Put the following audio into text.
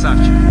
Passat.